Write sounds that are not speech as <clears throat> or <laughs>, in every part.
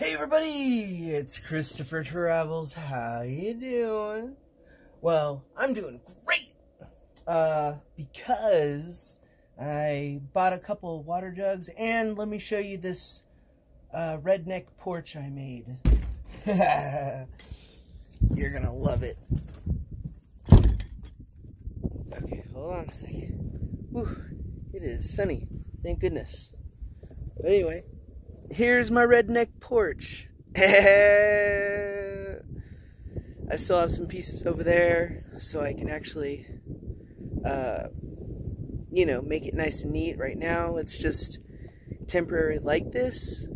Hey everybody, it's Kristofer Travels. How you doing? Well, I'm doing great. Uh, because I bought a couple of water jugs and let me show you this uh, redneck porch I made. <laughs> You're gonna love it. Okay, hold on a second. Whew, it is sunny, thank goodness. But anyway, here's my redneck porch. <laughs> I still have some pieces over there so I can actually, uh, you know, make it nice and neat. Right now, it's just temporary like this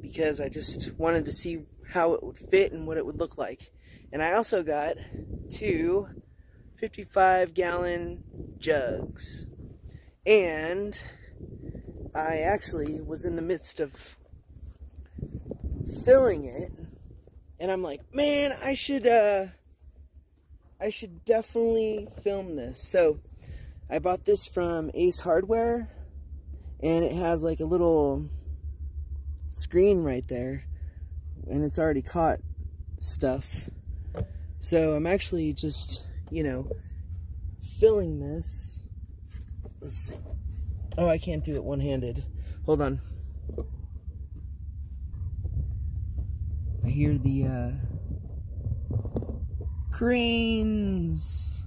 because I just wanted to see how it would fit and what it would look like. And I also got two 55 gallon jugs. And I actually was in the midst of filling it and I'm like, man, I should uh I should definitely film this. So I bought this from Ace Hardware and it has like a little screen right there and it's already caught stuff. So I'm actually just, you know, filling this. Let's see. Oh, I can't do it one-handed. Hold on. I hear the uh, cranes.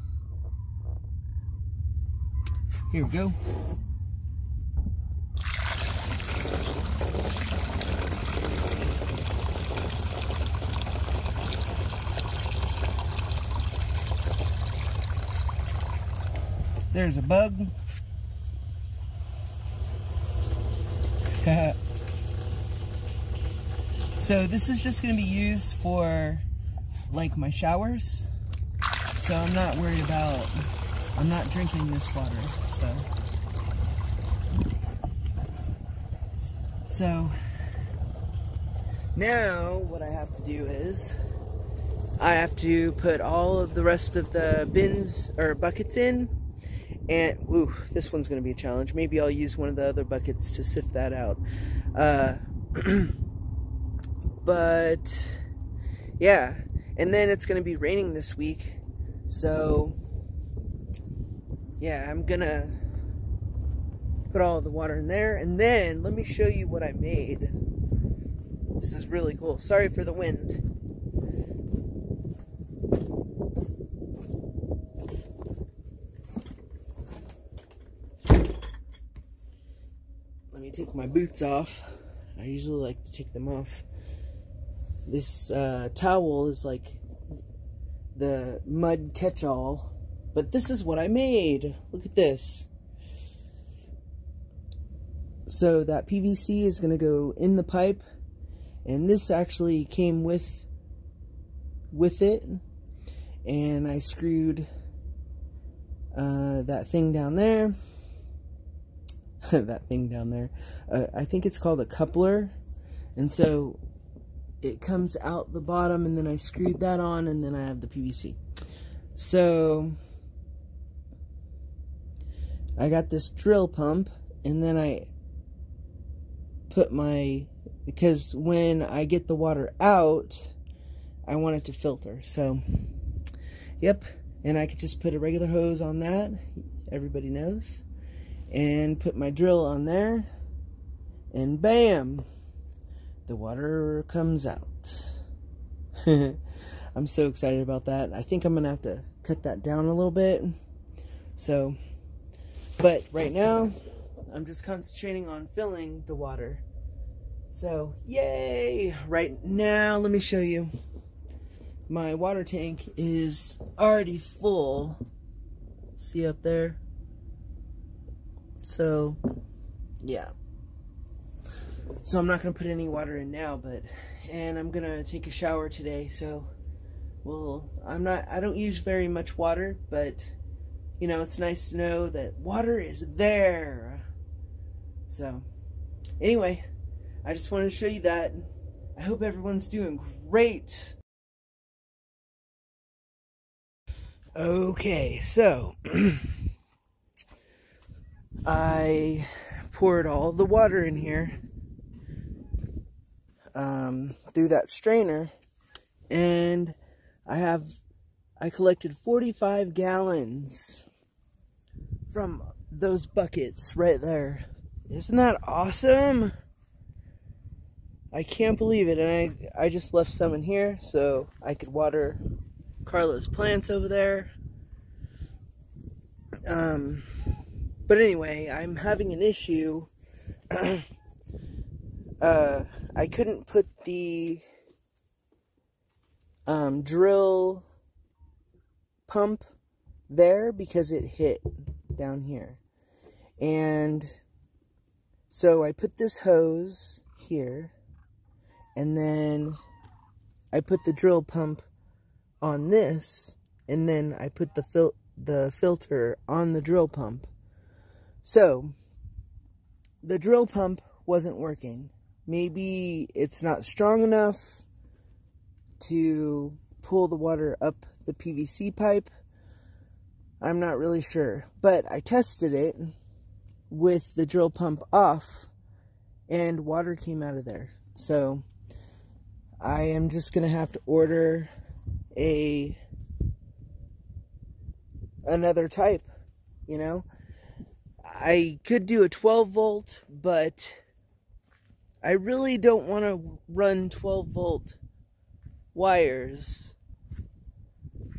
Here we go. There's a bug. So this is just going to be used for like my showers. So I'm not worried about, I'm not drinking this water, so. So now what I have to do is I have to put all of the rest of the bins or buckets in and, ooh, this one's going to be a challenge. Maybe I'll use one of the other buckets to sift that out. Uh, <clears throat> but, yeah. And then it's going to be raining this week. So, yeah, I'm going to put all the water in there. And then, let me show you what I made. This is really cool. Sorry for the wind. Let me take my boots off. I usually like to take them off. This uh, towel is like the mud catch-all, but this is what I made. Look at this. So that PVC is going to go in the pipe, and this actually came with with it, and I screwed uh, that thing down there <laughs> that thing down there. Uh, I think it's called a coupler. And so it comes out the bottom and then I screwed that on and then I have the PVC. So I got this drill pump and then I put my, because when I get the water out, I want it to filter. So, yep. And I could just put a regular hose on that. Everybody knows and put my drill on there and bam the water comes out. <laughs> I'm so excited about that. I think I'm gonna have to cut that down a little bit. So but right now I'm just concentrating on filling the water. So yay! Right now let me show you. My water tank is already full. See up there? So, yeah. So I'm not going to put any water in now, but, and I'm going to take a shower today, so, well, I'm not, I don't use very much water, but, you know, it's nice to know that water is there. So, anyway, I just wanted to show you that. I hope everyone's doing great. Okay, so <clears throat> I poured all the water in here. Um, through that strainer. And I have, I collected 45 gallons from those buckets right there. Isn't that awesome? I can't believe it. And I, I just left some in here so I could water Carla's plants over there. Um, but anyway, I'm having an issue. <clears throat> uh, I couldn't put the um, drill pump there because it hit down here. And so I put this hose here and then I put the drill pump on this and then I put the fil the filter on the drill pump. So the drill pump wasn't working. Maybe it's not strong enough to pull the water up the PVC pipe. I'm not really sure. But I tested it with the drill pump off and water came out of there. So I am just going to have to order a another type, you know. I could do a 12 volt, but I really don't want to run 12 volt wires,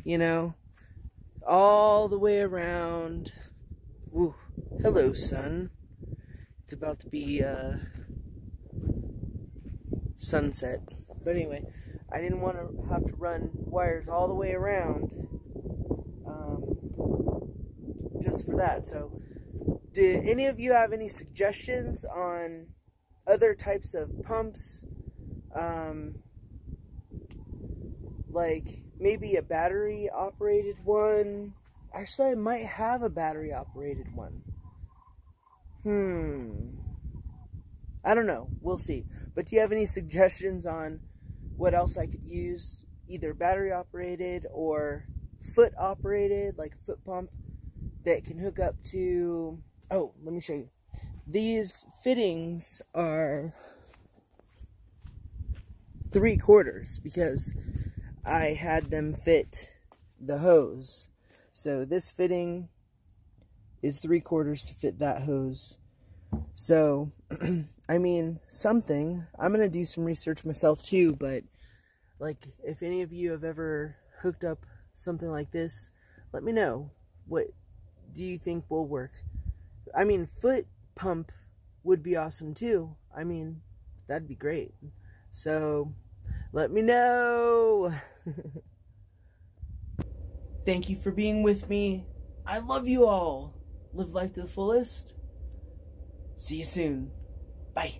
you know, all the way around. Ooh, hello, sun. It's about to be uh, sunset. But anyway, I didn't want to have to run wires all the way around um, just for that. So, did any of you have any suggestions on other types of pumps? Um, like maybe a battery operated one. Actually, I might have a battery operated one. Hmm. I don't know. We'll see. But do you have any suggestions on what else I could use? Either battery operated or foot operated, like a foot pump that can hook up to. Oh, let me show you. These fittings are three quarters because I had them fit the hose. So this fitting is three quarters to fit that hose. So, <clears throat> I mean, something. I'm going to do some research myself too, but like if any of you have ever hooked up something like this, let me know. What do you think will work? I mean, foot pump would be awesome too. I mean, that'd be great. So, let me know. <laughs> Thank you for being with me. I love you all. Live life to the fullest. See you soon. Bye.